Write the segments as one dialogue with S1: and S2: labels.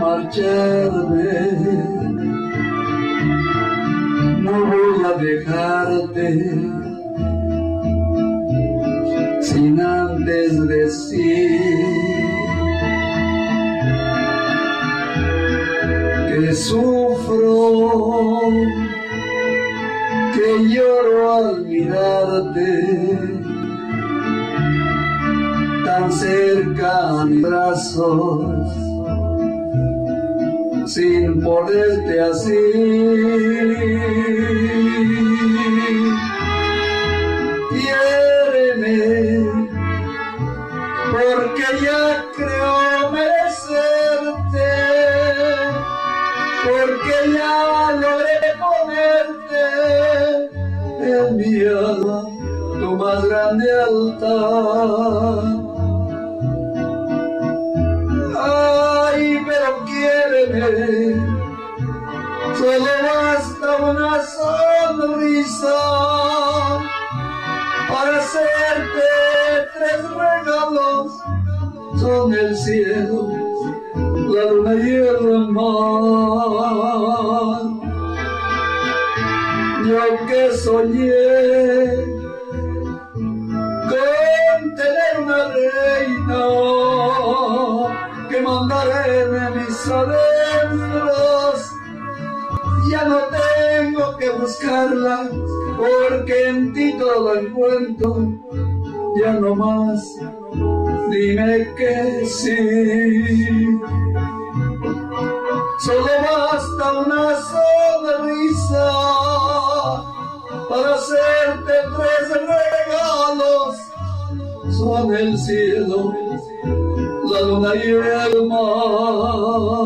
S1: marcharme, no voy a dejarte sin antes decir que sufro, que lloro al mirarte tan cerca a mis brazos sin poderte así. Quiéreme, porque ya creo merecerte, porque ya logré ponerte en mi alma tu más grande altar. Solo basta una sonrisa para hacerte tres regalos. Son el cielo, la luna y el mar. Yo que soñé con tener una reina que mandaré de mis adentros. Ya no tengo que buscarla, porque en ti todo encuentro. Ya no más, dime que sí. Solo basta una sonrisa para hacerte tres regalos. Son el cielo la luna y el mar.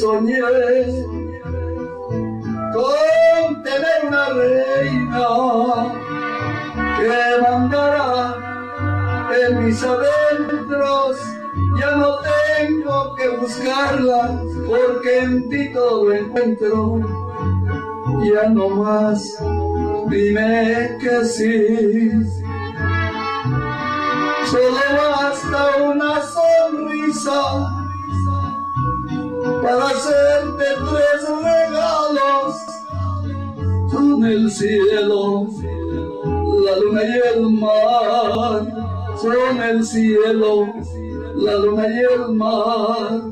S1: Soñé con tener una reina que mandará en mis adentros. Ya no tengo que buscarla porque en ti todo encuentro. Ya no más, dime que sí. Para hacerte tres regalos. Son el cielo, la luna y el mar. Son el cielo, la luna y el mar.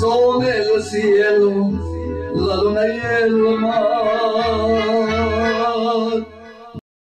S1: Son el cielo, la luna y el mar.